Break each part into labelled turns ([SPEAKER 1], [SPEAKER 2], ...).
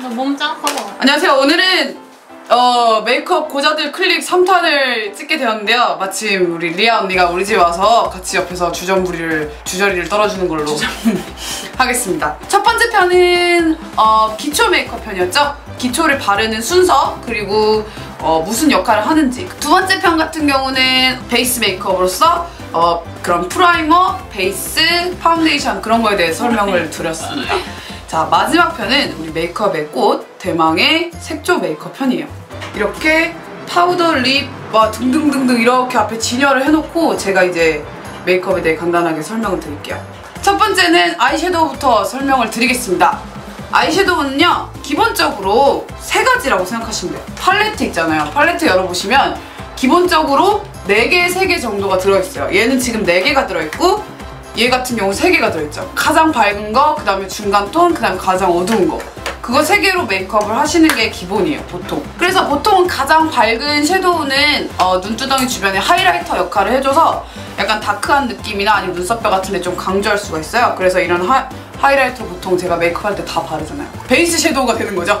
[SPEAKER 1] 너몸 작아.
[SPEAKER 2] 안녕하세요. 오늘은 어, 메이크업 고자들 클릭 3탄을 찍게 되었는데요. 마침 우리 리아 언니가 우리 집에 와서 같이 옆에서 주전부리를 주저리를 떨어주는 걸로 하겠습니다. 첫 번째 편은 어, 기초 메이크업 편이었죠. 기초를 바르는 순서 그리고 어, 무슨 역할을 하는지 두 번째 편 같은 경우는 베이스 메이크업으로서 어, 그런 프라이머, 베이스, 파운데이션 그런 거에 대해 설명을 드렸습니다. 자 마지막 편은 우리 메이크업의 꽃 대망의 색조 메이크업 편이에요. 이렇게 파우더, 립, 와 등등등등 이렇게 앞에 진열을 해놓고 제가 이제 메이크업에 대해 간단하게 설명을 드릴게요. 첫 번째는 아이섀도우부터 설명을 드리겠습니다. 아이섀도우는요 기본적으로 세 가지라고 생각하시면 돼요. 팔레트 있잖아요. 팔레트 열어보시면 기본적으로 4개, 3개 정도가 들어있어요. 얘는 지금 4개가 들어있고 얘 같은 경우 3개가 들어있죠. 가장 밝은 거, 그 다음에 중간 톤, 그 다음에 가장 어두운 거. 그거 3개로 메이크업을 하시는 게 기본이에요, 보통. 그래서 보통 가장 밝은 섀도우는 어, 눈두덩이 주변에 하이라이터 역할을 해줘서 약간 다크한 느낌이나 아니면 눈썹뼈 같은 데 좀 강조할 수가 있어요. 그래서 이런 하, 하이라이터 보통 제가 메이크업 할 때 다 바르잖아요. 베이스 섀도우가 되는 거죠.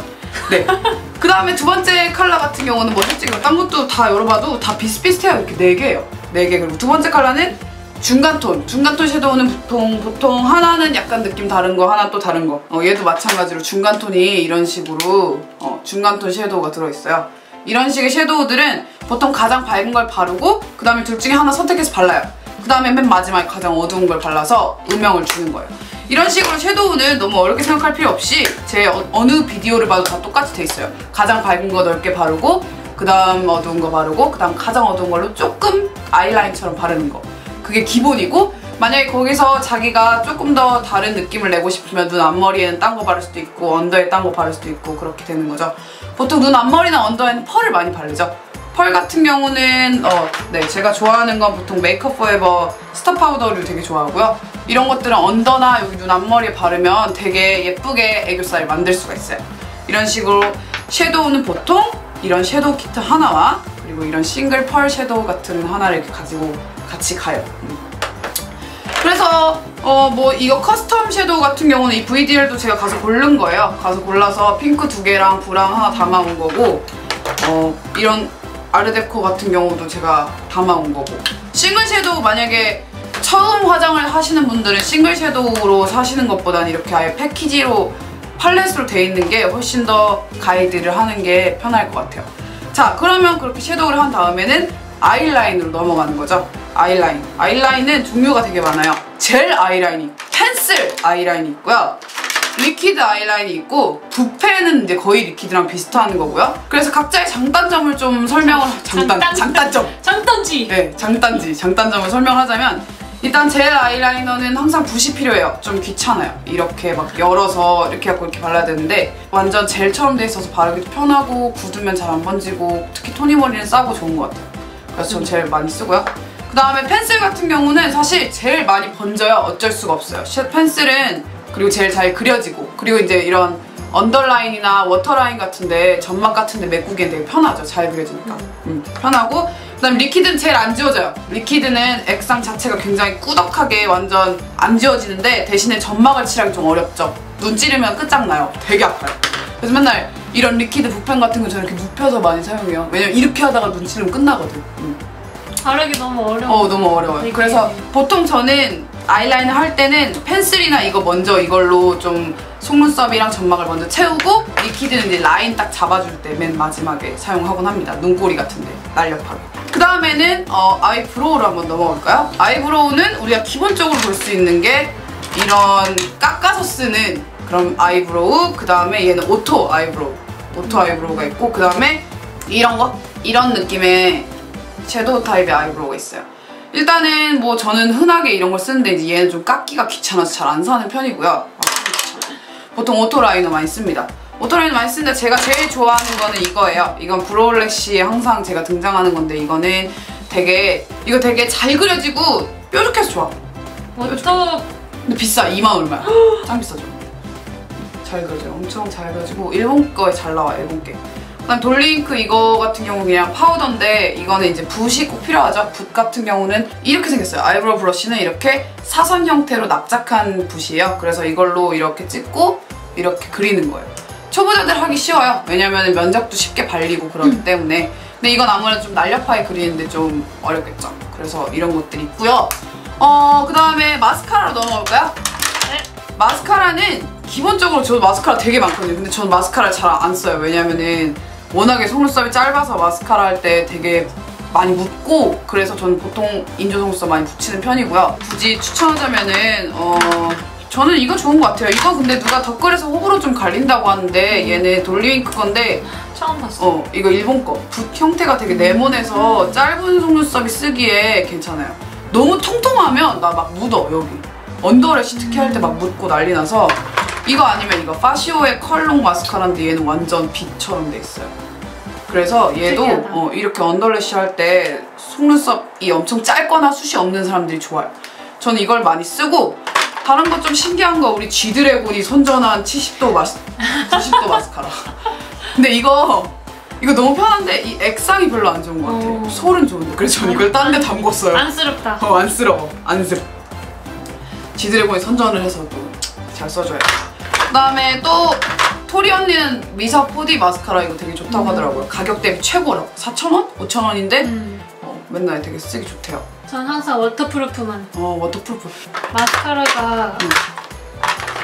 [SPEAKER 2] 네. 그 다음에 두 번째 컬러 같은 경우는 뭐 솔직히 딴 것도 다 열어봐도 다 비슷비슷해요. 이렇게 4개예요. 4개. 그리고 두 번째 컬러는 중간톤. 중간톤 섀도우는 보통 보통 하나는 약간 느낌 다른 거, 하나 또 다른 거. 어, 얘도 마찬가지로 중간톤이 이런 식으로 어, 중간톤 섀도우가 들어있어요. 이런 식의 섀도우들은 보통 가장 밝은 걸 바르고 그 다음에 둘 중에 하나 선택해서 발라요. 그 다음에 맨 마지막에 가장 어두운 걸 발라서 음영을 주는 거예요. 이런 식으로 섀도우는 너무 어렵게 생각할 필요 없이 제 어, 느 비디오를 봐도 다 똑같이 돼 있어요. 가장 밝은 거 넓게 바르고 그 다음 어두운 거 바르고 그 다음 가장 어두운 걸로 조금 아이라인처럼 바르는 거. 그게 기본이고 만약에 거기서 자기가 조금 더 다른 느낌을 내고 싶으면 눈 앞머리에는 딴 거 바를 수도 있고 언더에 딴 거 바를 수도 있고 그렇게 되는 거죠. 보통 눈 앞머리나 언더에는 펄을 많이 바르죠. 펄 같은 경우는 어, 네 제가 좋아하는 건 보통 메이크업 포에버 스타 파우더를 되게 좋아하고요. 이런 것들은 언더나 여기 눈 앞머리에 바르면 되게 예쁘게 애교살을 만들 수가 있어요. 이런 식으로 섀도우는 보통 이런 섀도우 키트 하나와 그리고 이런 싱글 펄 섀도우 같은 하나를 이렇게 가지고 같이 가요. 음. 그래서 어 뭐 이거 커스텀 섀도우 같은 경우는 이 VDL도 제가 가서 고른 거예요. 가서 골라서 핑크 두 개랑 브라운 하나 담아온 거고 어 이런 아르데코 같은 경우도 제가 담아온 거고 싱글 섀도우 만약에 처음 화장을 하시는 분들은 싱글 섀도우로 사시는 것보다는 이렇게 아예 패키지로 팔렛으로 돼 있는 게 훨씬 더 가이드를 하는 게 편할 것 같아요. 자 그러면 그렇게 섀도우를 한 다음에는 아이라인으로 넘어가는 거죠. 아이라인. 아이라인은 종류가 되게 많아요. 젤 아이라인이 펜슬 아이라인이 있고요. 리퀴드 아이라인이 있고 붓펜은 이제 거의 리퀴드랑 비슷한 거고요. 그래서 각자의 장단점을 좀 설명을 장단 장단, 장단점
[SPEAKER 1] 장단지
[SPEAKER 2] 네 장단지 장단점을 설명하자면 일단 젤 아이라이너는 항상 붓이 필요해요. 좀 귀찮아요. 이렇게 막 열어서 이렇게 하고 이렇게 발라야 되는데 완전 젤처럼 돼 있어서 바르기도 편하고 굳으면 잘 안 번지고 특히 토니모리는 싸고 좋은 것 같아요. 그래서 전 젤 많이 쓰고요. 그 다음에 펜슬 같은 경우는 사실 제일 많이 번져요. 어쩔 수가 없어요. 펜슬은 그리고 제일 잘 그려지고 그리고 이제 이런 언더라인이나 water line 같은데 점막 같은데 메꾸기엔 되게 편하죠. 잘 그려지니까. 음, 편하고 그 다음 liquid는 제일 안 지워져요. liquid는 액상 자체가 굉장히 꾸덕하게 완전 안 지워지는데 대신에 점막을 칠하기 좀 어렵죠. 눈 찌르면 끝장나요. 되게 아파요. 그래서 맨날 이런 liquid 붓펜 같은 거 저는 이렇게 눕혀서 많이 사용해요. 왜냐면 이렇게 하다가 눈 찌르면 끝나거든. 음.
[SPEAKER 1] 바르기 너무 어려워.
[SPEAKER 2] 어 너무 어려워요.
[SPEAKER 1] 되게.
[SPEAKER 2] 그래서 보통 저는 아이라인을 할 때는 펜슬이나 이거 먼저 이걸로 좀 속눈썹이랑 점막을 먼저 채우고 liquid는 이제 라인 딱 잡아줄 때 맨 마지막에 사용하곤 합니다. 눈꼬리 같은데 날렵하게. 그 다음에는 어, eyebrow로 한번 넘어갈까요? eyebrow는 우리가 기본적으로 볼 수 있는 게 이런 깎아서 쓰는 그런 eyebrow 그 다음에 얘는 auto eyebrow auto eyebrow가 있고 그 다음에 이런 거 이런 느낌의 섀도우 타입의 아이브로우가 있어요. 일단은 뭐 저는 흔하게 이런 걸 쓰는데 얘는 좀 깎기가 귀찮아서 잘 안 사는 편이고요. 아, 보통 오토라이너 많이 씁니다. 오토라이너 많이 쓰는데 제가 제일 좋아하는 거는 이거예요. 이건 브로울렉시에 항상 제가 등장하는 건데 이거는 되게 이거 되게 잘 그려지고 뾰족해서 좋아.
[SPEAKER 1] 워터
[SPEAKER 2] 근데 비싸. 2만 얼마야. 짱 비싸죠. 잘 그려져요. 엄청 잘 그려지고 일본 거에 잘 나와 일본 게. 그다음 돌링크 이거 같은 경우 그냥 파우더인데 이거는 이제 붓이 꼭 필요하죠. 붓 같은 경우는 이렇게 생겼어요. eyebrow 브러쉬는 이렇게 사선 형태로 납작한 붓이에요. 그래서 이걸로 이렇게 찍고 이렇게 그리는 거예요. 초보자들 하기 쉬워요. 왜냐면 면적도 쉽게 발리고 그러기 때문에. 근데 이건 아무래도 좀 날렵하게 그리는데 좀 어렵겠죠. 그래서 이런 것들이 있고요. 어, 그 다음에 마스카라로 넘어갈까요?
[SPEAKER 1] 네.
[SPEAKER 2] 마스카라는 기본적으로 저도 마스카라 되게 많거든요. 근데 저는 마스카라를 잘 안 써요. 왜냐면은 워낙에 속눈썹이 짧아서 마스카라 할 때 되게 많이 묻고 그래서 저는 보통 인조 속눈썹 많이 붙이는 편이고요. 굳이 추천하자면은 어 저는 이거 좋은 것 같아요. 이거 근데 누가 덧글에서 호불호 좀 갈린다고 하는데 얘는 돌리윙크 건데
[SPEAKER 1] 처음 봤어.
[SPEAKER 2] 어 이거 일본 거. 붓 형태가 되게 네모내서 짧은 속눈썹이 쓰기에 괜찮아요. 너무 통통하면 나 막 묻어 여기. under lash 특히 할 때 막 묻고 난리 나서 이거 아니면 이거 파시오의 컬롱 마스카라인데 얘는 완전 빗처럼 돼 있어요. 그래서 얘도. 어, 이렇게 under lash 할 때 속눈썹이 엄청 짧거나 숱이 없는 사람들이 좋아요. 저는 이걸 많이 쓰고 다른 거 좀 신기한 거 우리 G드래곤이 선전한 70도 마스 90도 마스카라. 근데 이거 이거 너무 편한데 이 액상이 별로 안 좋은 것 같아요.
[SPEAKER 1] 어.
[SPEAKER 2] 솔은 좋은데 그래서 저는 이걸 딴 데 담궜어요.
[SPEAKER 1] 안쓰럽다.
[SPEAKER 2] 어, 안쓰러워. 안쓰. 지드래곤이 선전을 해서 또 잘 써줘요. 그다음에 또 토리 언니는 미샤 4D 마스카라 이거 되게 좋다고
[SPEAKER 1] 음.
[SPEAKER 2] 하더라고요. 가격 대비 최고라고. 4,000원? 5,000원인데
[SPEAKER 1] 음.
[SPEAKER 2] 어, 맨날 되게 쓰기 좋대요.
[SPEAKER 1] 전 항상 waterproof만.
[SPEAKER 2] 어, waterproof.
[SPEAKER 1] 마스카라가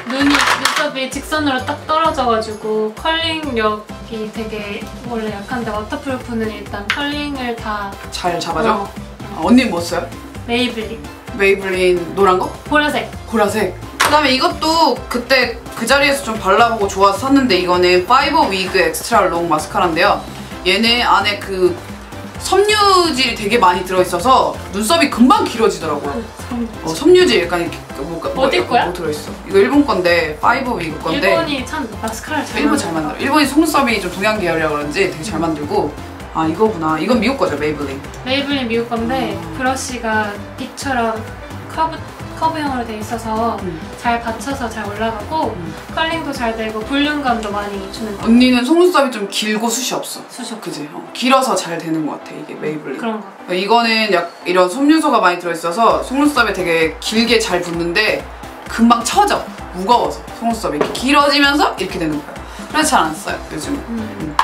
[SPEAKER 1] 눈이 눈썹이 직선으로 딱 떨어져가지고 curling력이 되게 원래 약한데 waterproof는 일단 curling을 다
[SPEAKER 2] 잘 잡아줘.
[SPEAKER 1] 어,
[SPEAKER 2] 아, 언니는 뭐 써요?
[SPEAKER 1] 메이블린
[SPEAKER 2] 메이블린 노란 거?
[SPEAKER 1] 보라색
[SPEAKER 2] 보라색. 그다음에 이것도 그때 그 자리에서 좀 발라보고 좋아서 샀는데 이거는 파이버 위그 엑스트라 롱 마스카라인데요. 얘네 안에 그 섬유질이 되게 많이 들어있어서 눈썹이 금방 길어지더라고요. 어, 섬유질 약간 이렇게 뭐, 뭐,
[SPEAKER 1] 어디
[SPEAKER 2] 약간
[SPEAKER 1] 거야?
[SPEAKER 2] 뭐 들어있어. 이거 일본 건데 파이버 위그 건데
[SPEAKER 1] 일본이 참 마스카라를 잘
[SPEAKER 2] 일본 잘 만들어. 일본이 속눈썹이 좀 동양 계열이라 그런지 되게 잘 만들고 아 이거구나. 이건 미국 거죠 메이블린.
[SPEAKER 1] 메이블린 미국 건데
[SPEAKER 2] 음.
[SPEAKER 1] 브러쉬가 빗처럼 curve curve형으로 돼 있어서
[SPEAKER 2] 음.
[SPEAKER 1] 잘 받쳐서 잘 올라가고
[SPEAKER 2] 음.
[SPEAKER 1] curling도 잘 되고 볼륨감도 많이 주는
[SPEAKER 2] 언니는 속눈썹이 좀 길고 숱이 없어.
[SPEAKER 1] 수셔
[SPEAKER 2] 그지? 어, 길어서 잘 되는 것 같아 이게 메이블린.
[SPEAKER 1] 그런 거.
[SPEAKER 2] 이거는 약 이런 섬유소가 많이 들어있어서 속눈썹에 되게 길게 잘 붙는데 금방 처져 무거워서 속눈썹이 이렇게 길어지면서 이렇게 되는 그래서 잘 안 써요 요즘은
[SPEAKER 1] 음.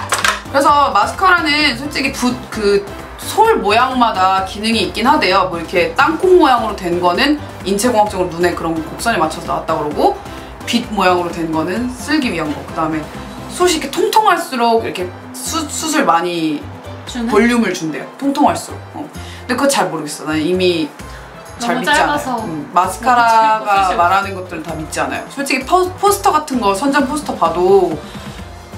[SPEAKER 2] 그래서 마스카라는 솔직히 붓 그 솔 모양마다 기능이 있긴 하대요 뭐 이렇게 땅콩 모양으로 된 거는 인체공학적으로 눈에 그런 곡선에 맞춰서 나왔다 그러고 빗 모양으로 된 거는 쓸기 위한 거 그다음에 숱이 이렇게 통통할수록 이렇게 수, 숱을 많이
[SPEAKER 1] 주는
[SPEAKER 2] 볼륨을 준대요. 통통할수록. 어. 근데 그거 잘 모르겠어. 난 이미 잘 믿지
[SPEAKER 1] 짧아서
[SPEAKER 2] 않아요. 음, 마스카라가 말하는 것들은 다 믿지 않아요. 솔직히 포, 포스터 같은 거 선전 포스터 봐도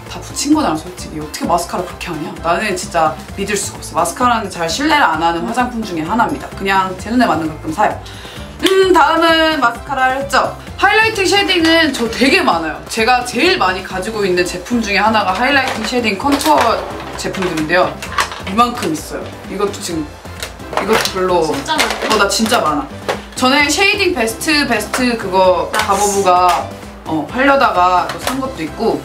[SPEAKER 2] 다 붙인 거잖아 솔직히. 어떻게 마스카라 그렇게 하냐? 나는 진짜 믿을 수가 없어. 마스카라는 잘 신뢰를 안 하는 화장품 중에 하나입니다. 그냥 제 눈에 맞는 가끔 사요. 음 다음은 마스카라를 했죠? highlighting shading은 저 되게 많아요. 제가 제일 많이 가지고 있는 제품 중에 하나가 highlighting shading contour 제품들인데요. 이만큼 있어요. 이것도 지금 이것도 별로
[SPEAKER 1] 진짜 많대.
[SPEAKER 2] 어, 나 진짜 많아. 전에 shading 베스트 베스트 그거
[SPEAKER 1] 아.
[SPEAKER 2] 가보부가 어, 하려다가 또 산 것도 있고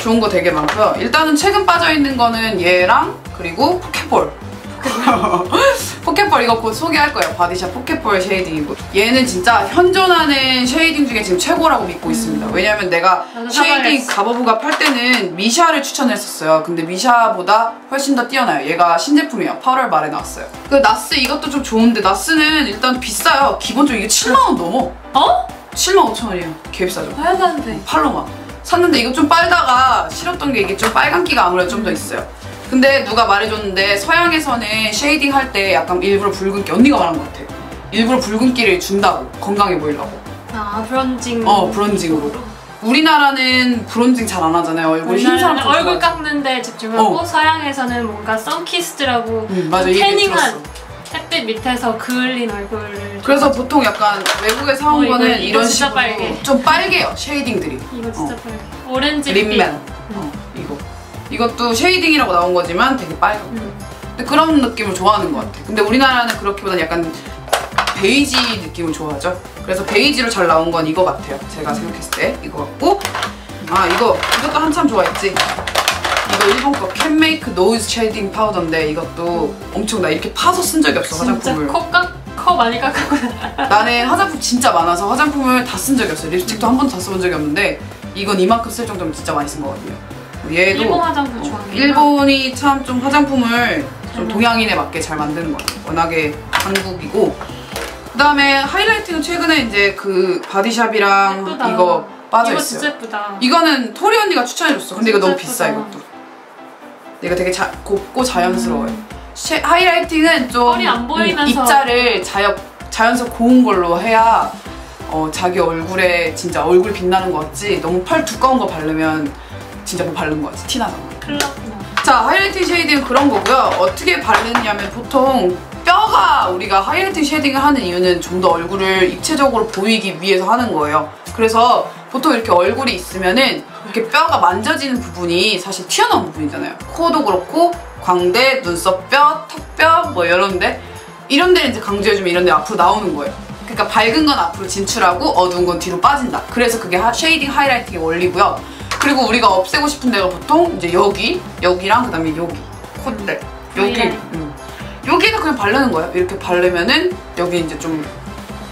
[SPEAKER 2] 좋은 거 되게 많고요. 일단은 최근 빠져있는 거는 얘랑 그리고 포켓볼. 포켓볼 이거 곧 소개할 거예요. 바디샵 포켓볼 shading이고 얘는 진짜 현존하는 shading 중에 지금 최고라고 믿고 있습니다. 왜냐면 내가
[SPEAKER 1] shading.
[SPEAKER 2] 가버부가 팔 때는 미샤를 추천했었어요. 근데 미샤보다 훨씬 더 뛰어나요. 얘가 신제품이에요. 8월 말에 나왔어요. 그 나스 이것도 좀 좋은데 나스는 일단 비싸요. 기본적으로 이게 7만 원 넘어.
[SPEAKER 1] 어?
[SPEAKER 2] 7만 5천 원이에요. 개 비싸죠.
[SPEAKER 1] 안 돼.
[SPEAKER 2] 팔로만 샀는데 이거 좀 빨다가 싫었던 게 이게 좀 빨간기가 아무래도 좀 더 있어요. 근데 누가 말해줬는데 서양에서는 shading 할 때 약간 일부러 붉은기 언니가 말한 것 같아. 일부러 붉은기를 준다고 건강해 보이려고.
[SPEAKER 1] 아 bronzing.
[SPEAKER 2] 어, bronzing으로. 우리나라는 bronzing 잘 안 하잖아요. 얼굴 흰 사람
[SPEAKER 1] 얼굴. 깎는데 집중하고
[SPEAKER 2] 어.
[SPEAKER 1] 서양에서는 뭔가 sun-kissed라고
[SPEAKER 2] 응 맞아
[SPEAKER 1] tanning한 햇빛 밑에서 그을린 얼굴을
[SPEAKER 2] 그래서 보통 약간 외국에 사온
[SPEAKER 1] 어, 이거-
[SPEAKER 2] 거는
[SPEAKER 1] 이거
[SPEAKER 2] 이런
[SPEAKER 1] 진짜
[SPEAKER 2] 식으로
[SPEAKER 1] 빨개.
[SPEAKER 2] 좀 빨개요 shading들이.
[SPEAKER 1] 이거 진짜
[SPEAKER 2] 어.
[SPEAKER 1] 빨개 오렌지 빛.
[SPEAKER 2] Rimmel. 어, 이거. 이것도 shading이라고 나온 거지만 되게 빨갛고.
[SPEAKER 1] 음.
[SPEAKER 2] 근데 그런 느낌을 좋아하는 것 같아. 근데 우리나라는 그렇기보다는 약간 베이지 느낌을 좋아하죠. 그래서 베이지로 잘 나온 건 이거 같아요. 제가 생각했을 때 이거 같고 아 이거 이것도 한참 좋아했지. 이거 일본 거 캔메이크 nose shading powder인데 이것도 엄청 나 이렇게 파서 쓴 적이 없어
[SPEAKER 1] 진짜
[SPEAKER 2] 화장품을.
[SPEAKER 1] 코 깎고 많이 깎고
[SPEAKER 2] 나는 화장품 진짜 많아서 화장품을 다 쓴 적이 없어요. 립스틱도 한 번도 다 써본 적이 없는데 이건 이만큼 쓸 정도면 진짜 많이 쓴 거거든요. 얘도
[SPEAKER 1] 일본 화장품
[SPEAKER 2] 어, 일본이 참 좀 화장품을 좀
[SPEAKER 1] 음.
[SPEAKER 2] 동양인에 맞게 잘 만드는 것 같아요. 워낙에 한국이고. 그 다음에 하이라이트는 최근에 이제 그 바디샵이랑
[SPEAKER 1] 예쁘다.
[SPEAKER 2] 이거 빠져
[SPEAKER 1] 이거
[SPEAKER 2] 있어요.
[SPEAKER 1] 진짜 예쁘다.
[SPEAKER 2] 이거는 토리 언니가 추천해줬어. 근데 이거
[SPEAKER 1] 진짜
[SPEAKER 2] 너무 비싸
[SPEAKER 1] 예쁘다.
[SPEAKER 2] 이것도. 얘가 되게 자, 곱고 자연스러워요.
[SPEAKER 1] 음.
[SPEAKER 2] 쉐- highlighting은 좀 입자를 자연 자연스럽 고운 걸로 해야 어, 자기 얼굴에 진짜 얼굴 빛나는 거 같지. 너무 펄 두꺼운 거 바르면 진짜 뭐 바른 거 같지. 티나잖아. 자 highlighting shading은 그런 거고요. 어떻게 바르느냐면 보통 뼈가 우리가 highlighting shading을 하는 이유는 좀 더 얼굴을 입체적으로 보이기 위해서 하는 거예요. 그래서 보통 이렇게 얼굴이 있으면은 이렇게 뼈가 만져지는 부분이 사실 튀어나온 부분이잖아요. 코도 그렇고 광대, 눈썹뼈, 턱뼈 뭐 이런데 이런 데는 이제 강조해주면 이런 데 앞으로 나오는 거예요. 그러니까 밝은 건 앞으로 진출하고 어두운 건 뒤로 빠진다. 그래서 그게 하- shading highlighting의 원리고요. 그리고 우리가 없애고 싶은 데가 보통 이제 여기, 여기랑 그 다음에 여기, 콧대, 여기. 음. 여기는 그냥 바르는 거예요. 이렇게 바르면은 여기 이제 좀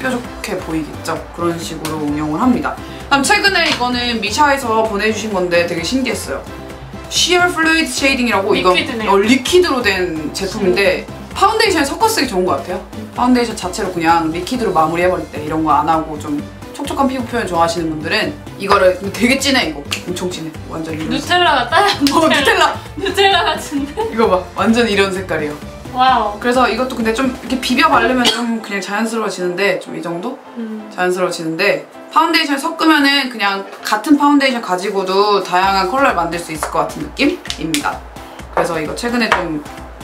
[SPEAKER 2] 뾰족해 보이겠죠. 그런 식으로 운영을 합니다. 그다음 최근에 이거는 미샤에서 보내주신 건데 되게 신기했어요. Sheer Fluid Shading이라고 이거
[SPEAKER 1] 리퀴드네요.
[SPEAKER 2] 어, 리퀴드로 된 제품인데 파운데이션에 섞어 쓰기 좋은 것 같아요. 파운데이션 자체로 그냥 리퀴드로 마무리해버릴 때 이런 거 안 하고 좀 촉촉한 피부 표현 좋아하시는 분들은 이거를 근데 되게 진해 이거 엄청 진해 완전 이런
[SPEAKER 1] 누텔라 같다?
[SPEAKER 2] 어 누텔라
[SPEAKER 1] 누텔라 같은데?
[SPEAKER 2] 이거 봐 완전 이런 색깔이에요
[SPEAKER 1] 와우.
[SPEAKER 2] 그래서 이것도 근데 좀 이렇게 비벼 바르면 좀 그냥 자연스러워지는데 좀 이 정도?
[SPEAKER 1] 음.
[SPEAKER 2] 자연스러워지는데 파운데이션 섞으면은 그냥 같은 파운데이션 가지고도 다양한 컬러를 만들 수 있을 것 같은 느낌입니다. 그래서 이거 최근에 좀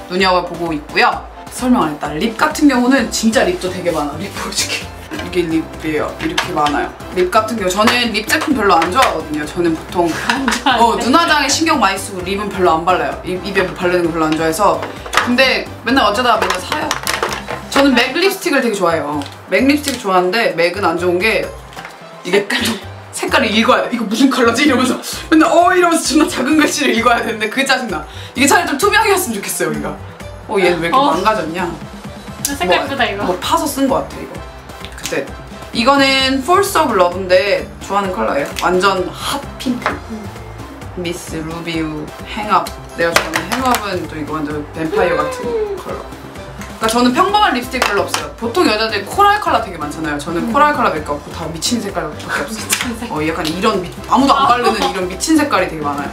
[SPEAKER 2] 눈여겨보고 있고요. 설명 안 했다. 립 같은 경우는 진짜 립도 되게 많아. 립 보여줄게. 이게 립이에요. 이렇게 많아요. 립 같은 경우 저는 립 제품 별로 안 좋아하거든요. 저는 보통 어, 눈화장에 신경 많이 쓰고 립은 별로 안 발라요. 입, 입에 바르는 거 별로 안 좋아해서. 근데 맨날 어쩌다가 맨날 사요. 저는 맥 립스틱을 되게 좋아해요. 맥 립스틱 좋아하는데 맥은 안 좋은 게 이게 색깔을 읽어야 돼. 이거 무슨 컬러지? 이러면서 맨날 어 이러면서 존나 작은 글씨를 읽어야 되는데 그게 짜증나. 이게 차라리 좀 투명이었으면 좋겠어요, 여기가. 어, 얘는 왜 이렇게
[SPEAKER 1] 어.
[SPEAKER 2] 망가졌냐?
[SPEAKER 1] 색깔
[SPEAKER 2] 뭐,
[SPEAKER 1] 예쁘다 이거.
[SPEAKER 2] 뭐 파서 쓴 것 같아, 이거. 그때. 이거는 Force of Love인데 좋아하는 컬러예요. 완전 hot pink. 미스 Ruby Woo Hang Up. 내가 좋아하는 Hang Up은 또 이거 완전 뱀파이어 같은 컬러. 그러니까 저는 평범한 립스틱 별로 없어요. 보통 여자들 coral 컬러 되게 많잖아요. 저는 coral 컬러 몇개 없고 다 미친 색깔밖에 없어요. 어, 약간 이런 미- 아무도 안 바르는 이런 미친 색깔이 되게 많아요.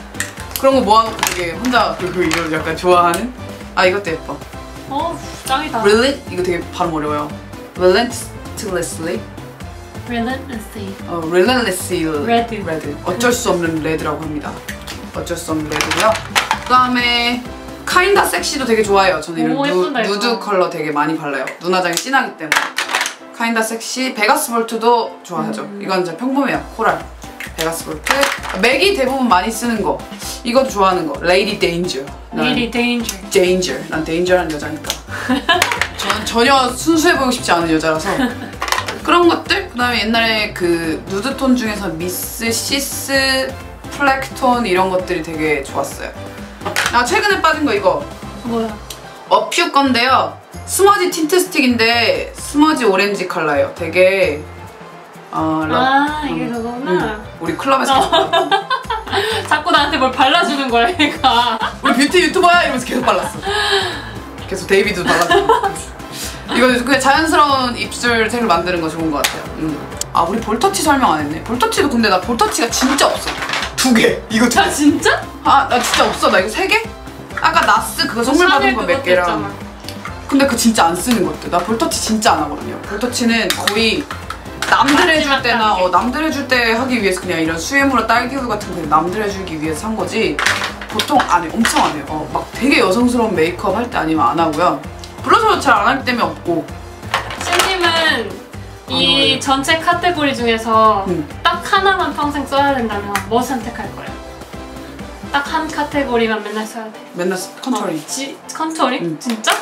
[SPEAKER 2] 그런 거 모아놓고 되게 혼자 그, 그 이런 약간 좋아하는? 아 이것도 예뻐.
[SPEAKER 1] 어 짱이다.
[SPEAKER 2] Really? 이거 되게 발음 어려워요. Relentlessly?
[SPEAKER 1] Relentlessly.
[SPEAKER 2] 어, Relentlessly
[SPEAKER 1] Red.
[SPEAKER 2] Red. 어쩔 수 없는 레드라고 합니다. 어쩔 수 없는 레드고요. 그 다음에 Kinda Sexy도 되게 좋아해요. 저는 이런
[SPEAKER 1] 오,
[SPEAKER 2] 누,
[SPEAKER 1] 예쁜다, 이거.
[SPEAKER 2] 누드 컬러 되게 많이 발라요. 눈화장이 진하기 때문에. Kinda Sexy, Vegas Volt도 좋아하죠.
[SPEAKER 1] 음.
[SPEAKER 2] 이건 진짜 평범해요. coral. Vegas Volt. 맥이 대부분 많이 쓰는 거. 이것도 좋아하는 거. Lady Danger.
[SPEAKER 1] Lady Danger.
[SPEAKER 2] danger. 난 danger한 여자니까. 저는 전혀 순수해 보이고 싶지 않은 여자라서. 그런 것들? 그 다음에 옛날에 그 누드톤 중에서 Myth Siss Fleshpot 이런 것들이 되게 좋았어요. 아, 최근에 빠진 거 이거.
[SPEAKER 1] 뭐야?
[SPEAKER 2] 어퓨 건데요. smudge tint stick인데 smudge orange 컬러예요. 되게 어, 러-
[SPEAKER 1] 아 이게
[SPEAKER 2] 음,
[SPEAKER 1] 그거구나.
[SPEAKER 2] 음, 우리 클럽에서 발랐던
[SPEAKER 1] 자꾸 나한테 뭘 발라주는 거야 얘가.
[SPEAKER 2] 우리 뷰티 유튜버야 이러면서 계속 발랐어. 계속 데이비드 발랐어. 이거 그냥 자연스러운 입술 색을 만드는 거 좋은 것 같아요. 음. 아 우리 볼터치 설명 안 했네. 볼터치도 근데 나 볼터치가 진짜 없어. 두 개. 이거 두 개.
[SPEAKER 1] 아 진짜?
[SPEAKER 2] 아 나 진짜 없어. 나 이거 세 개? 아까 나스 그거 선물 받은 거 몇 개랑. 근데 그 진짜 안 쓰는 것들. 나 볼터치 진짜 안 하거든요. 볼터치는 거의 남들 해줄 때나. 어, 남들 해줄 때 하기 위해서 그냥 이런 수에무라 딸기우유 같은 거 남들 해주기 위해서 산 거지 보통 안 해요. 엄청 안 해요. 어, 막 되게 여성스러운 메이크업 할 때 아니면 안 하고요. 블러셔 잘안 하기 때문에 없고
[SPEAKER 1] 신님은 이
[SPEAKER 2] 어울려.
[SPEAKER 1] 전체 카테고리 중에서
[SPEAKER 2] 음.
[SPEAKER 1] 딱 하나만 평생 써야 된다면 뭐 선택할 거예요? 딱 한 카테고리만 맨날 써야 돼.
[SPEAKER 2] 맨날 contouring.
[SPEAKER 1] 어, 지, contouring?
[SPEAKER 2] 음.
[SPEAKER 1] 진짜?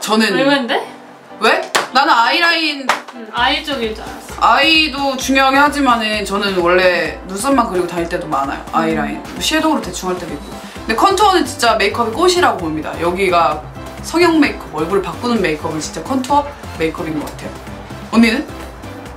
[SPEAKER 2] 저는
[SPEAKER 1] 의외인데?
[SPEAKER 2] 왜? 나는 아이라인
[SPEAKER 1] 음, eye 쪽일 줄 알았어.
[SPEAKER 2] eye도 중요하게 하지만은 저는 원래 눈썹만 그리고 다닐 때도 많아요. 아이라인. 섀도우로 대충 할 때도 있고. 근데 contour는 진짜 메이크업의 꽃이라고 봅니다. 여기가 성형 메이크업, 얼굴을 바꾸는 메이크업은 진짜 contour 메이크업인 것 같아요. 언니는?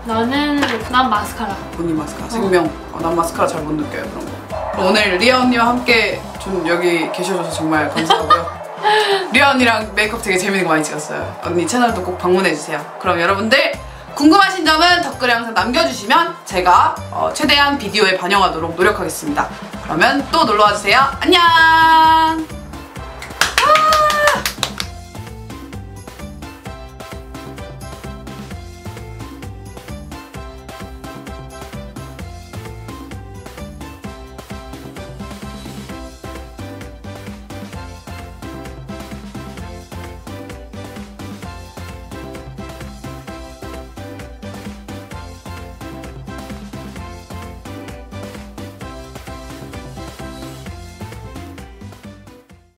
[SPEAKER 1] 나는 난 마스카라.
[SPEAKER 2] 본인 마스카라 생명. 어, 난 마스카라 잘 못 느껴요 그런 거. 그럼 오늘 리아 언니와 함께 좀 여기 계셔줘서 정말 감사하고요. 리아 언니랑 메이크업 되게 재밌는 거 많이 찍었어요. 언니 채널도 꼭 방문해주세요. 그럼 여러분들 궁금하신 점은 댓글에 항상 남겨주시면 제가 어, 최대한 비디오에 반영하도록 노력하겠습니다. 그러면 또 놀러와주세요. 안녕